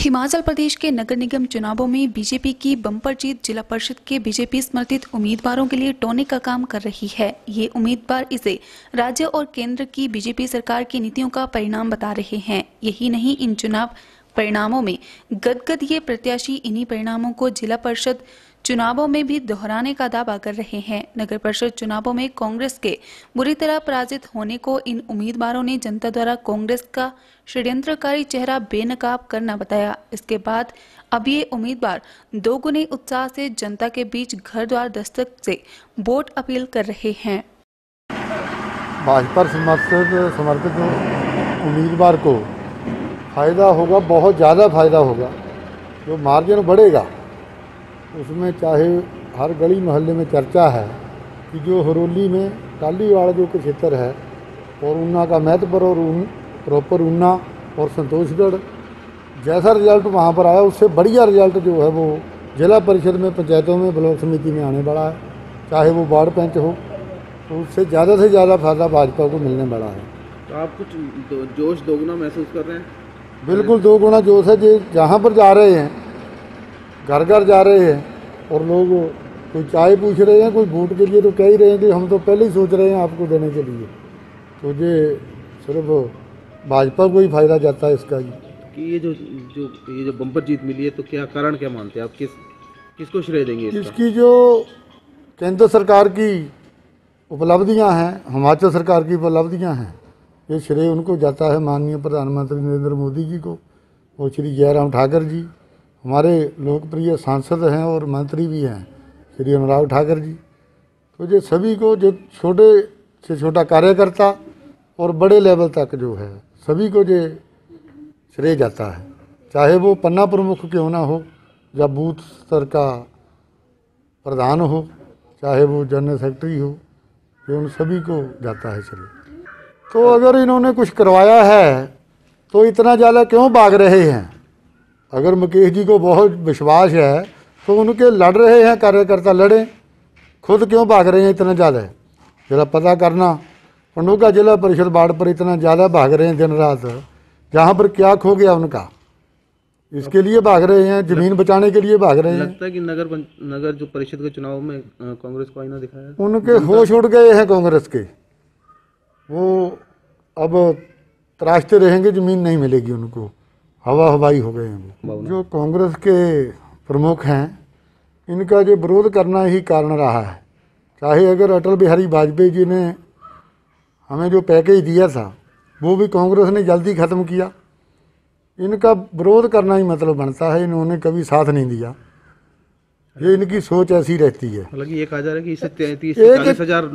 हिमाचल प्रदेश के नगर निगम चुनावों में बीजेपी की बम्पर जीत जिला परिषद के बीजेपी समर्थित उम्मीदवारों के लिए टोने का काम कर रही है। ये उम्मीदवार इसे राज्य और केंद्र की बीजेपी सरकार की नीतियों का परिणाम बता रहे हैं। यही नहीं, इन चुनाव परिणामों में गदगद ये प्रत्याशी इन्हीं परिणामों को जिला परिषद चुनावों में भी दोहराने का दावा कर रहे हैं। नगर परिषद चुनावों में कांग्रेस के बुरी तरह पराजित होने को इन उम्मीदवारों ने जनता द्वारा कांग्रेस का षड्यंत्रकारी चेहरा बेनकाब करना बताया। इसके बाद अब ये उम्मीदवार दोगुने उत्साह से जनता के बीच घर द्वार दस्तक से वोट अपील कर रहे हैं। भाजपा समर्थित समर्पित उम्मीदवार को फ़ायदा होगा, बहुत ज़्यादा फ़ायदा होगा। जो मार्जिन बढ़ेगा उसमें चाहे हर गली मोहल्ले में चर्चा है कि जो हरोली में टालीवाड़ जो क्षेत्र है और ऊना का महत्वपुर और ऊन प्रॉपर ऊना और संतोषगढ़ जैसा रिज़ल्ट वहाँ पर आया उससे बढ़िया रिज़ल्ट जो है वो जिला परिषद में पंचायतों में ब्लॉक समिति में आने वाला है। चाहे वो वार्ड पंच हो तो उससे ज़्यादा से ज़्यादा फ़ायदा भाजपा को मिलने वाला है। तो आप कुछ दो, जोश दोगुना महसूस कर रहे हैं? बिल्कुल दो गुना जोश है जो जहाँ पर जा रहे हैं घर घर जा रहे हैं और लोग कोई चाय पूछ रहे हैं कोई वोट के लिए तो कह ही रहे हैं कि हम तो पहले ही सोच रहे हैं आपको देने के लिए। तो ये सिर्फ़ भाजपा को ही फ़ायदा जाता है इसका। जी कि ये जो जो ये जो बम्पर जीत मिली है तो क्या कारण क्या मानते हैं आप? किस किसको श्रेय देंगे इसका? इसकी जो केंद्र सरकार की उपलब्धियाँ हैं हिमाचल सरकार की उपलब्धियाँ हैं ये श्रेय उनको जाता है माननीय प्रधानमंत्री नरेंद्र मोदी जी को और श्री जयराम ठाकर जी। हमारे लोकप्रिय सांसद हैं और मंत्री भी हैं, श्री अनुराग ठाकर जी। तो ये सभी को जो छोटे से छोटा कार्यकर्ता और बड़े लेवल तक जो है, सभी को ये श्रेय जाता है। चाहे वो पन्ना प्रमुख क्यों ना हो, या बूथ स्तर का प्रधान हो, चाहे वो जनरल सेक्रेटरी हो, ये उन सभी को जाता है श्रेय। तो अगर इन्होंने कुछ करवाया है तो इतना ज़्यादा क्यों भाग रहे हैं? अगर मुकेश जी को बहुत विश्वास है तो उनके लड़ रहे हैं कार्यकर्ता लड़े। खुद क्यों भाग रहे हैं इतना ज़्यादा? जरा पता करना। पंडुका जिला परिषद वार्ड पर इतना ज़्यादा भाग रहे हैं दिन रात। जहाँ पर क्या खो गया उनका? इसके लिए भाग रहे हैं ज़मीन बचाने के लिए भाग रहे हैं। लगता है कि नगर नगर जो परिषद के चुनाव में कांग्रेस को आईना दिखाया? उनके होश उड़ गए हैं कांग्रेस के। वो अब तराशते रहेंगे ज़मीन नहीं मिलेगी उनको। हवा हवाई हो गए हैं। जो कांग्रेस के प्रमुख हैं इनका जो विरोध करना ही कारण रहा है। चाहे अगर अटल बिहारी वाजपेयी जी ने हमें जो पैकेज दिया था वो भी कांग्रेस ने जल्दी ख़त्म किया। इनका विरोध करना ही मतलब बनता है इन्होंने कभी साथ नहीं दिया। ये इनकी सोच ऐसी रहती है। हालाँकि ये कहा जा रहा है कि इससे तैंतीस हज़ार